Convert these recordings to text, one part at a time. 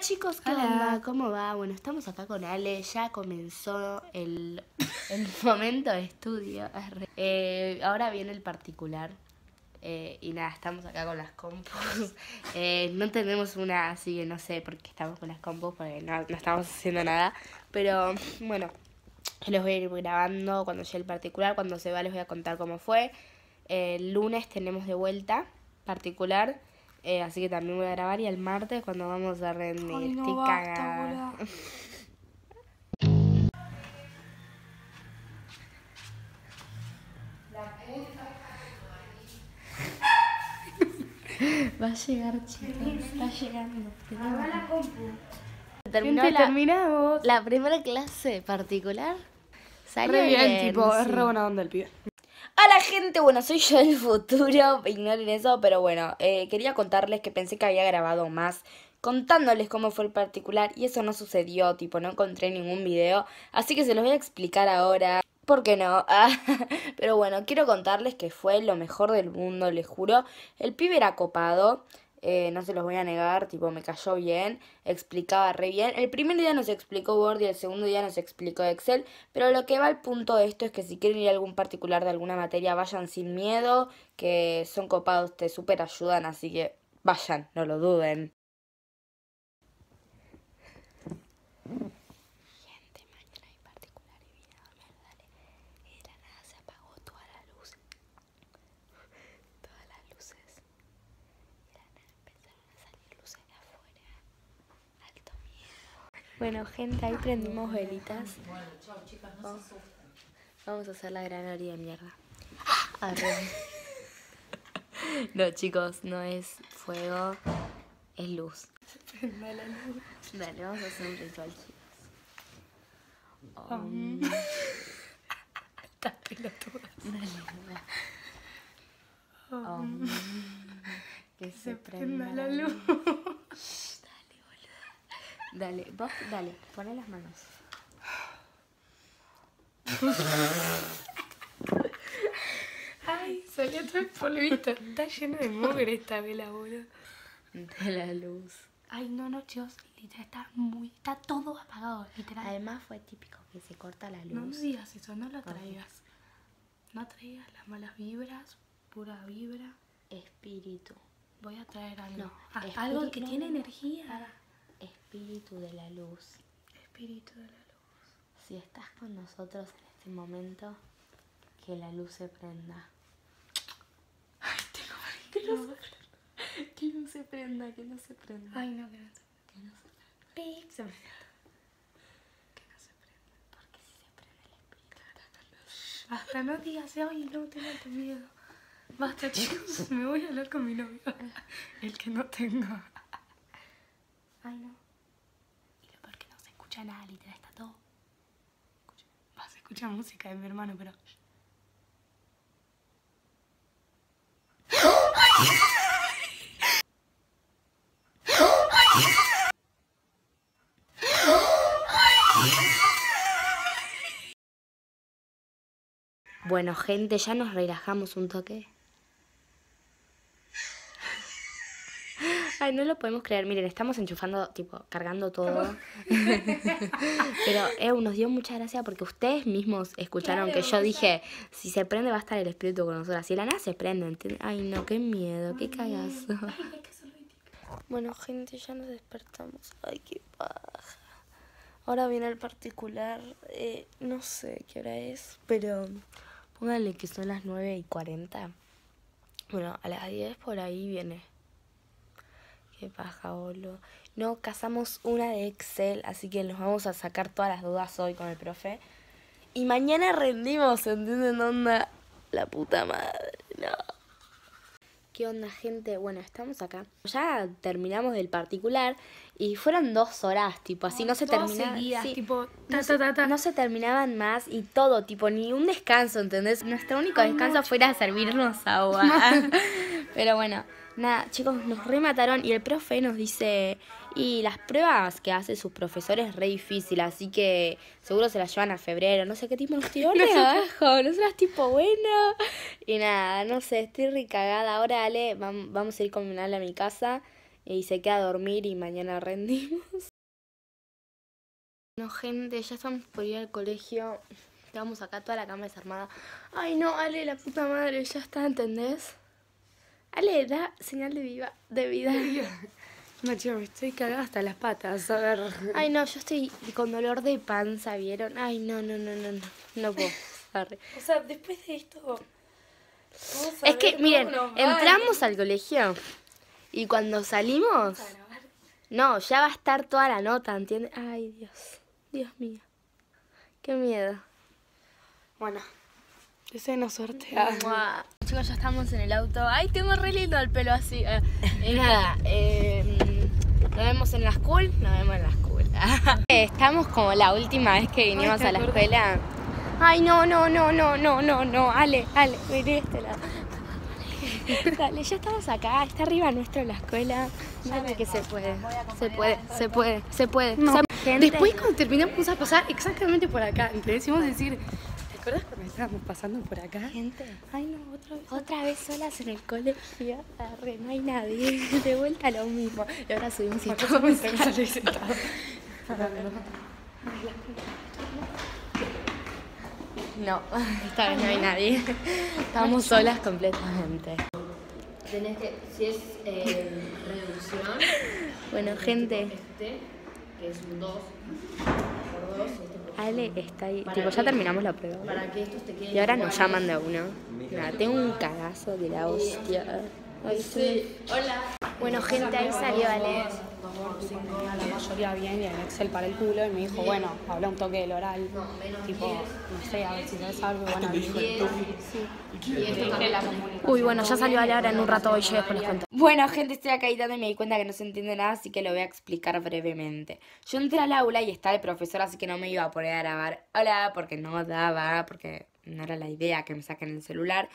chicos, ¿qué Hola. onda? ¿Cómo va? Bueno, estamos acá con Ale, ya comenzó el, el momento de estudio. Eh, ahora viene el particular. eh, y nada, estamos acá con las compus. Eh, no tenemos una, así que no sé por qué estamos con las compus, porque no, no estamos haciendo nada. Pero bueno, los voy a ir grabando cuando llegue el particular. Cuando se va les voy a contar cómo fue. El lunes tenemos de vuelta particular. Eh, así que también voy a grabar. Y el martes cuando vamos a rendir. Ay, no, Estoy basta, cagada. Va a llegar, chicos. Está llegando. Terminó Gente, la, terminamos. La primera clase particular. Salió re bien, tipo, es sí. re buena onda el pibe. Hola gente, bueno, soy yo del futuro, ignoren eso, pero bueno, eh, quería contarles que pensé que había grabado más contándoles cómo fue el particular y eso no sucedió, tipo, no encontré ningún video, así que se los voy a explicar ahora. ¿Por qué no? Pero bueno, quiero contarles que fue lo mejor del mundo, les juro. El pibe era copado, eh, no se los voy a negar, tipo, me cayó bien, explicaba re bien. El primer día nos explicó Word y el segundo día nos explicó Excel, pero lo que va al punto de esto es que si quieren ir a algún particular de alguna materia, vayan sin miedo, que son copados, te súper ayudan, así que vayan, no lo duden. Gente, mañana hay particular y vine a dormir, dale. Y de la nada se apagó toda la luz. Todas las luces. Y de la nada empezaron a salir luces de afuera. Alto miedo. Bueno, gente, ahí prendimos velitas. Vamos, vamos a hacer la gran orilla de mierda. Arre. No, chicos, no es fuego, es luz. Dale, vamos a hacer un ritual, chicos. Om. Estás pelotuda. Dale. Om. Que se, prenda la luz. Dale, vos, dale, poné las manos. Ay, salió todo el polvito. Está lleno de mugre esta vela, boludo. De la luz. Ay, no, no, chicos. Literal, está muy... Está todo apagado, literal. Además fue típico que se corta la no, no luz. digas eso, no lo traigas. No traigas las malas vibras, pura vibra. Espíritu. Voy a traer algo. No, Ah, espíritu- algo que no, tiene no, energía. Espíritu de la luz. Espíritu de la luz. Si estás con nosotros en este momento, que la luz se prenda. Ay, tengo Que no se prenda. Que no se prenda, que no se prenda. Ay, no, que no se Que no se prenda. Que no se prenda. Porque si se prende el espíritu. Hasta no digas, ay, no, tengo tu miedo. Basta, chicos, me voy a hablar con mi novio. El que no tengo. Ay, no. Y lo peor que no se escucha nada, literal, está todo. Va, se escucha música de mi hermano, pero. Bueno, gente, ya nos relajamos un toque. Ay, no lo podemos creer. Miren, estamos enchufando, tipo, cargando todo. Pero eh, nos dio mucha gracia porque ustedes mismos escucharon Claro, que yo dije, si se prende va a estar el espíritu con nosotras. Si la nada se prende, ¿entienden? Ay, no, qué miedo, qué cagazo. Ay, hay que hacerlo ahí, tipo. Bueno, gente, ya nos despertamos. Ay, qué paja. Ahora viene el particular. eh, no sé qué hora es, pero pónganle que son las 9 y 40. Bueno, a las 10 por ahí viene. Qué paja, boludo. No, cazamos una de Excel, así que nos vamos a sacar todas las dudas hoy con el profe. Y mañana rendimos, ¿entienden? Onda, la puta madre, no. ¿Qué onda, gente? Bueno, estamos acá. Ya terminamos del particular y fueron dos horas, tipo, así no se Todas terminaba. seguidas, sí, tipo, ta, no, se, ta, ta, no se terminaban más y todo, tipo, ni un descanso, ¿entendés? Nuestro único descanso fue ir a servirnos agua. Pero bueno, nada, chicos, nos remataron y el profe nos dice, y las pruebas que hace sus profesores es re difícil, así que seguro se las llevan a febrero, no sé qué tipo, nos tiró re abajo, nosotras tipo, bueno, y nada, no sé, estoy re cagada, ahora Ale, vam- vamos a ir con Ale a mi casa y se queda a dormir y mañana rendimos. Bueno, gente, ya estamos por ir al colegio. Estamos acá, toda la cama desarmada. Ay, no, Ale, la puta madre, ya está, ¿entendés? Ale, da señal de, viva, de vida. No, chico, me estoy cagada hasta las patas. A ver. Ay, no, yo estoy con dolor de panza, ¿vieron? Ay, no, no, no, no, no. No puedo. Arre. O sea, después de esto. Es que, miren, entramos al colegio y cuando salimos, no, ya va a estar toda la nota, ¿entiendes? Ay, Dios, Dios mío, qué miedo. Bueno, deseenos suerte. Mua. Chicos, ya estamos en el auto. Ay, tengo re lindo el pelo así. Eh, y nada, eh, nos vemos en la school. Nos vemos en la school. Estamos como la última vez que vinimos Ay, ¿te a la escuela. Ay, no, no, no, no, no, no, no. Ale, Ale, vení este lado. Dale, ya estamos acá. Está arriba nuestro la escuela. Dale que se puede. Se puede, se puede, se puede. No. Después cuando terminamos vamos a pasar exactamente por acá. Entonces a decir, ¿te acuerdas cuando estábamos pasando por acá? Gente. Ay no, otra vez. Otra vez solas en el colegio, Arre, no hay nadie, de vuelta a lo mismo. Y ahora subimos y todos estamos ahí sentados. No, esta vez no hay nadie. Estamos solas completamente. Tenés que, si es eh, reducción, Bueno, gente, este, que es un 2 por 2, este Ale está ahí. Para Tipo, ya terminamos la prueba. Para que estos te Y ahora nos llaman de uno. Nada, tengo un cagazo de la hostia. Ay, estoy- Hola. Bueno, gente, ahí salió Ale. la mayoría bien y el Excel para el culo y me dijo, bueno, habla un toque del oral. tipo, no sé, a ver si sabes algo. Bueno. Uy, bueno, ya salió Ale ahora en un rato y yo después les cuento. Bueno, gente, estoy acá editando y me di cuenta que no se entiende nada, así que lo voy a explicar brevemente. Yo entré al aula y está el profesor, así que no me iba a poner a grabar hola, porque no daba, porque no era la idea que me saquen el celular.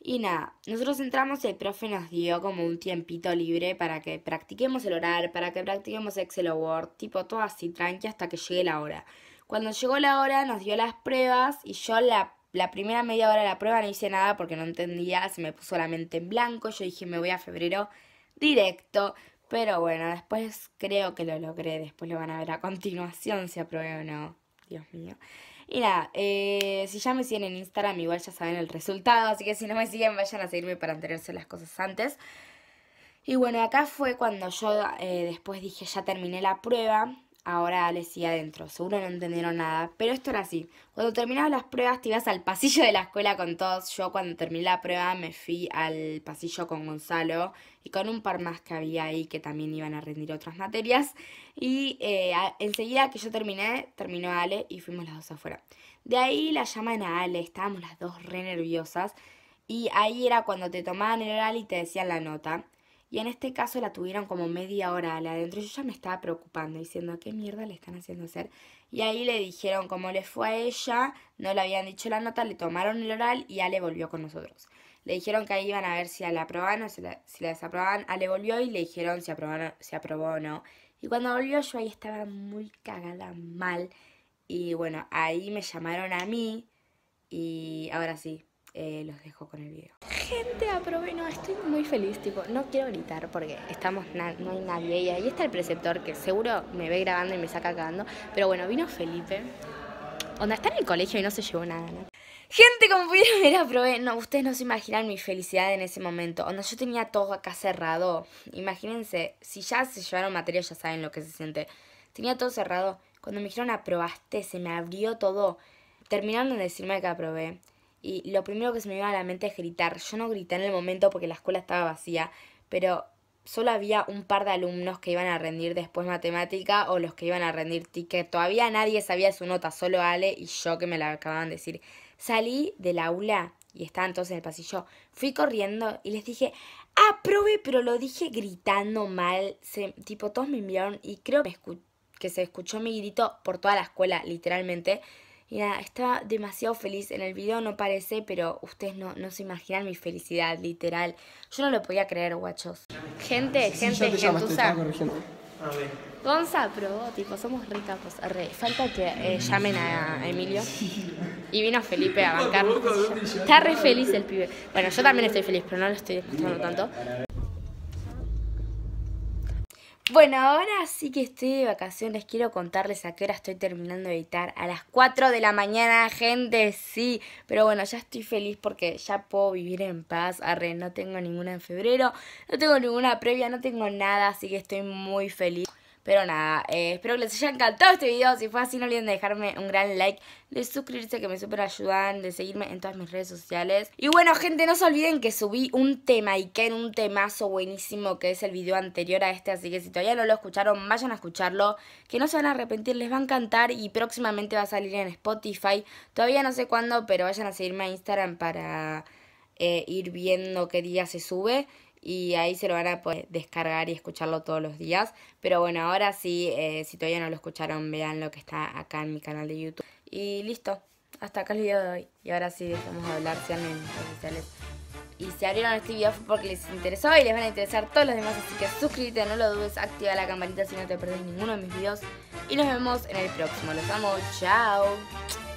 Y nada, nosotros entramos y el profe nos dio como un tiempito libre para que practiquemos el oral, para que practiquemos Excel o Word, tipo todo así tranqui hasta que llegue la hora. Cuando llegó la hora nos dio las pruebas y yo la, la primera media hora de la prueba no hice nada porque no entendía, se me puso la mente en blanco, yo dije me voy a febrero directo, pero bueno, después creo que lo logré, después lo van a ver a continuación si aprobé o no, Dios mío. Y nada, eh, si ya me siguen en Instagram, igual ya saben el resultado, así que si no me siguen, vayan a seguirme para enterarse las cosas antes. Y bueno, acá fue cuando yo eh, después dije, ya terminé la prueba, ahora les sigue adentro. Seguro no entendieron nada, pero esto era así. Cuando terminabas las pruebas te ibas al pasillo de la escuela con todos. Yo cuando terminé la prueba me fui al pasillo con Gonzalo y con un par más que había ahí que también iban a rendir otras materias. Y eh, enseguida que yo terminé, terminó Ale y fuimos las dos afuera. De ahí la llaman a Ale, estábamos las dos re nerviosas. Y ahí era cuando te tomaban el oral y te decían la nota. Y en este caso la tuvieron como media hora Ale adentro. Yo ya me estaba preocupando, diciendo, ¿qué mierda le están haciendo hacer? Y ahí le dijeron cómo le fue a ella, no le habían dicho la nota, le tomaron el oral y Ale volvió con nosotros. Le dijeron que ahí iban a ver si la aprobaban o si la, si la desaprobaban. Ale volvió y le dijeron si, si aprobó o no. Y cuando volvió yo ahí estaba muy cagada mal. Y bueno, ahí me llamaron a mí y ahora sí, eh, los dejo con el video. Gente, aprobé, no, estoy muy feliz, tipo, no quiero gritar porque estamos, no hay nadie y ahí está el preceptor que seguro me ve grabando y me saca cagando. Pero bueno, vino Felipe. Onda, está en el colegio y no se llevó nada, ¿no? Gente, como pudieron ver, aprobé. No, ustedes no se imaginan mi felicidad en ese momento. Onda, yo tenía todo acá cerrado. Imagínense, si ya se llevaron materia, ya saben lo que se siente. Tenía todo cerrado. Cuando me dijeron aprobaste, se me abrió todo. Terminaron de decirme que aprobé. Y lo primero que se me iba a la mente es gritar. Yo no grité en el momento porque la escuela estaba vacía, pero solo había un par de alumnos que iban a rendir después matemática o los que iban a rendir ticket. Todavía nadie sabía su nota, solo Ale y yo que me la acababan de decir. Salí del aula y estaban todos en el pasillo. Fui corriendo y les dije, aprobé, pero lo dije gritando mal. Se, tipo, todos me miraron y creo que, escu- que se escuchó mi grito por toda la escuela, literalmente. Y nada, estaba demasiado feliz. En el video no parece, pero ustedes no, no se imaginan mi felicidad, literal. Yo no lo podía creer, guachos. Gente, gente, gentuza. Gonza aprobó, tipo, somos ricapos. Re. Falta que eh, llamen a, a Emilio. Y vino Felipe a bancar. Está re feliz el pibe. Bueno, yo también estoy feliz, pero no lo estoy demostrando tanto. Bueno, ahora sí que estoy de vacaciones. Quiero contarles a qué hora estoy terminando de editar. A las 4 de la mañana, gente, sí. Pero bueno, ya estoy feliz porque ya puedo vivir en paz. Arre, no tengo ninguna en febrero. No tengo ninguna previa, no tengo nada. Así que estoy muy feliz. Pero nada, eh, espero que les haya encantado este video. Si fue así, no olviden de dejarme un gran like, de suscribirse que me super ayudan, de seguirme en todas mis redes sociales. Y bueno, gente, no se olviden que subí un tema y que en un temazo buenísimo que es el video anterior a este. Así que si todavía no lo escucharon, vayan a escucharlo. Que no se van a arrepentir, les va a encantar y próximamente va a salir en Spotify. Todavía no sé cuándo, pero vayan a seguirme a Instagram para eh, ir viendo qué día se sube y ahí se lo van a poder descargar y escucharlo todos los días. Pero bueno, ahora sí, eh, si todavía no lo escucharon, vean lo que está acá en mi canal de YouTube. Y listo, hasta acá el video de hoy. Y ahora sí, dejamos de hablar, sean en redes sociales. Y si abrieron este video fue porque les interesó y les van a interesar todos los demás. Así que suscríbete, no lo dudes, activa la campanita si no te perdés ninguno de mis videos. Y nos vemos en el próximo. Los amo, chao.